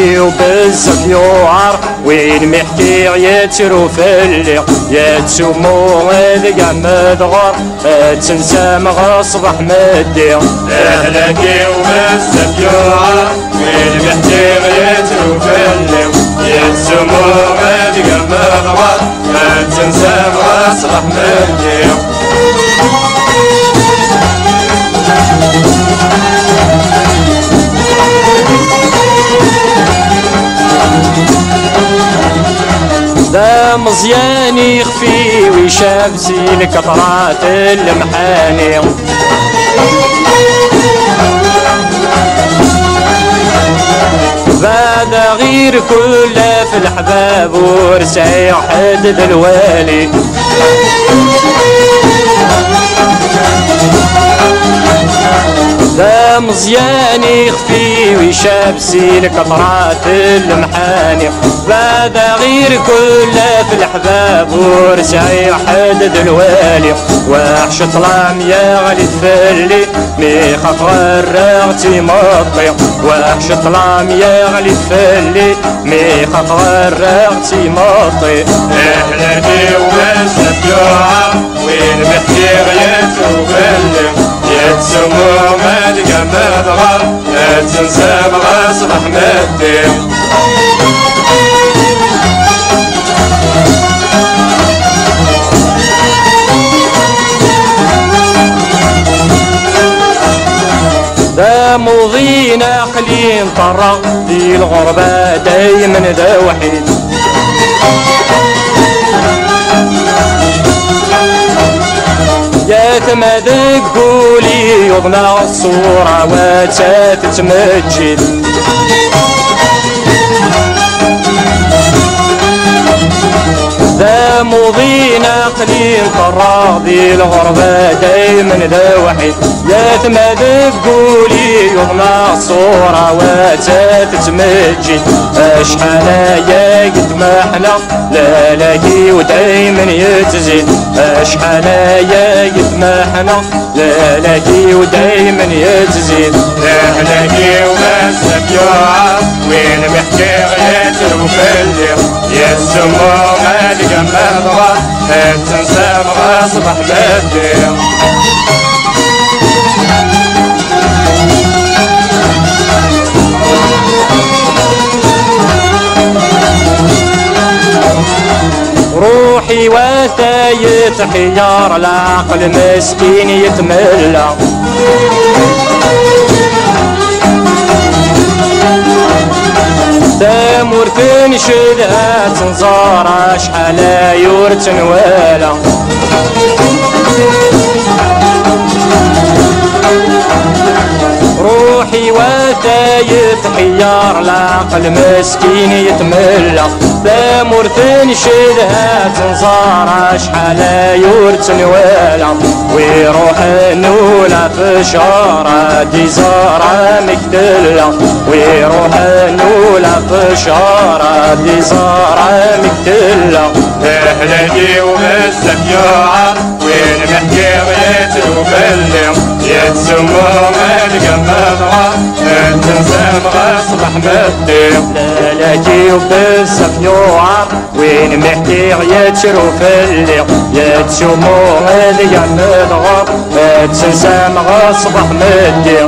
لاقي وبزاف يوعر وين محكي يترو فلي يتسمو ذقع مدغر تنسى مغصبح مدي اهلكي وبزاف يوعر وين محكي يترو فلي يتسمو ذقع مدغر تنسى مغصبح مدي مزيان يخفي ويشابسي الكطرات المحاني. بعد غير كل في الحباب ورسعي حدد الوالي. ذا مزيان يخفي ويشابسي القطرات المحاني. بعد غير كل في الحباب ورسعي حدد الوالي. وحش طلام يا غالي تفلي مي خاف غرغتي مطي وحش طلام يا غالي تفلي مي خاف غرغتي مطي اهلكي وبزاف يوعر وين محكي يتوفلي يتسمو مالك مدغر تنسى بغصبح مدي ذا مضين عقلي طرق في الغربة دايما ذا وحيد. يا تمدك قولي يضمع الصورة وتتمجد عقلي الراضي الغربة دايما ذا يا تمدك قولي يضمع الصورة وتتمجد اشحال يا قد ما إحنا لا لاقي ودايما يتزيد اشحال يا قد ما إحنا لا لاقي ودايما يتزيد اهلكي وبزاف يوعر وين محكي يتوفلي يتسمو مالك مدغر تنسى بغصبح مدي روحي وثايت حيار العقل مسكين يتملى تامور تنشدها تنزار شحال يور تنوالا روحي وثايت حيار العقل مسكين يتملى تامور تنشدها تنزار شحال يور تنوالا ويروح نولا في شارع دي زارع مكتلة ويروح نولا في شارع دي زارع مكتلة اهلكي وبزاف يوعر وين محكي يتوفلي يتسمو مالك مدغر تنسى بغصبح مدي لالاكي وبزاف يوعر وين محكي يتشرو في اللي يتسمو هذي مدغر تنسى مغصبح مدي